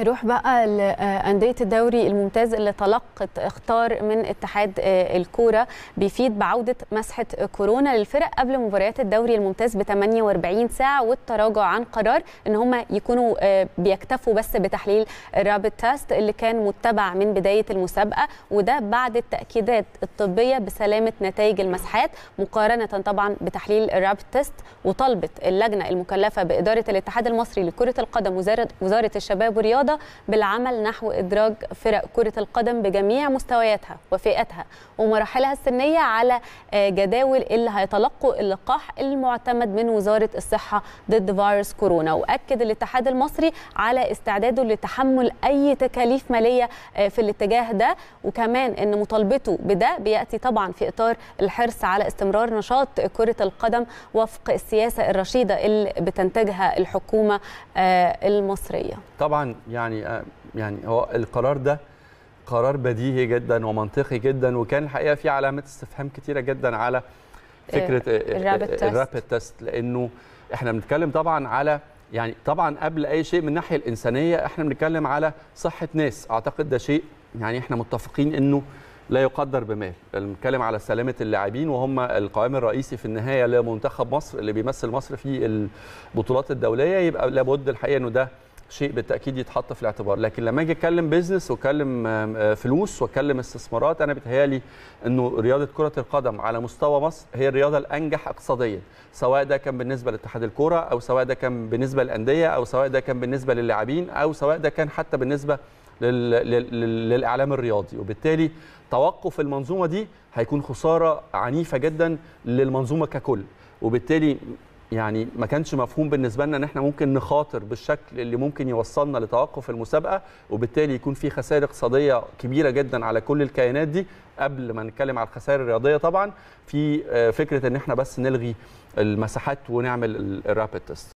نروح بقى لأندية الدوري الممتاز اللي تلقت اخطار من اتحاد الكورة بيفيد بعودة مسحة كورونا للفرق قبل مباريات الدوري الممتاز ب 48 ساعة والتراجع عن قرار إن هم يكونوا بيكتفوا بس بتحليل ال rapid test اللي كان متبع من بداية المسابقة وده بعد التأكيدات الطبية بسلامة نتائج المسحات مقارنة طبعا بتحليل ال rapid test وطلبت اللجنة المكلفة بإدارة الاتحاد المصري لكرة القدم وزارة وزارة الشباب والرياضة بالعمل نحو إدراج فرق كرة القدم بجميع مستوياتها وفئاتها ومراحلها السنية على جداول اللي هيتلقوا اللقاح المعتمد من وزارة الصحة ضد فيروس كورونا. وأكد الاتحاد المصري على استعداده لتحمل أي تكاليف مالية في الاتجاه ده. وكمان أن مطالبته بده بيأتي طبعا في إطار الحرص على استمرار نشاط كرة القدم وفق السياسة الرشيدة اللي بتنتجها الحكومة المصرية. طبعا يعني يعني هو القرار ده قرار بديهي جدا ومنطقي جدا وكان الحقيقة في علامات استفهام كتيرة جدا على فكرة الرابid تيست لأنه إحنا بنتكلم طبعا على يعني طبعا قبل أي شيء من الناحية الإنسانية إحنا بنتكلم على صحة ناس. أعتقد ده شيء يعني إحنا متفقين إنه لا يقدر بمال. بنتكلم على سلامة اللاعبين وهم القوام الرئيسي في النهاية لمنتخب مصر اللي بيمثل مصر في البطولات الدولية. يبقى لابد الحقيقة إنه ده شيء بالتأكيد يتحط في الاعتبار. لكن لما أجي أتكلم بيزنس وأتكلم فلوس وأتكلم استثمارات أنا بتهيالي إنه رياضة كرة القدم على مستوى مصر هي الرياضة الأنجح اقتصاديا سواء ده كان بالنسبة لاتحاد الكورة أو سواء ده كان بالنسبة للأندية أو سواء ده كان بالنسبة للاعبين أو سواء ده كان حتى بالنسبة للإعلام الرياضي. وبالتالي توقف المنظومة دي هيكون خسارة عنيفة جدا للمنظومة ككل. وبالتالي يعني ما كانش مفهوم بالنسبة لنا إن إحنا ممكن نخاطر بالشكل اللي ممكن يوصلنا لتوقف المسابقة وبالتالي يكون في خسائر اقتصادية كبيرة جدا على كل الكيانات دي قبل ما نتكلم على الخسائر الرياضية طبعا في فكرة إن إحنا بس نلغي المساحات ونعمل الرابid تيست